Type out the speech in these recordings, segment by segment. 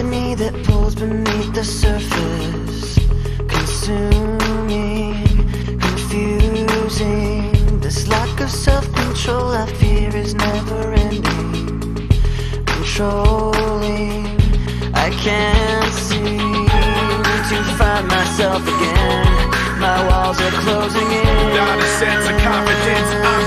agony that pulls beneath the surface. Consuming, confusing. This lack of self-control I fear is never ending Controlling, I can't seem to find myself again. My walls are closing in. Not a sense of confidence, I'm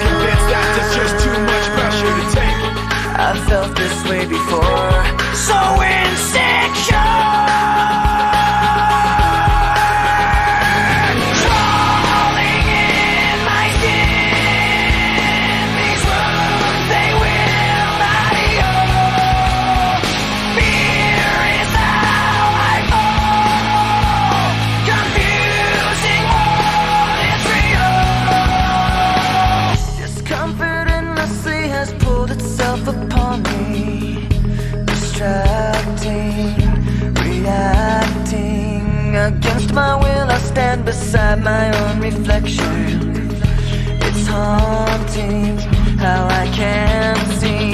reacting. Against my will, I stand beside my own reflection. It's haunting how I can't see.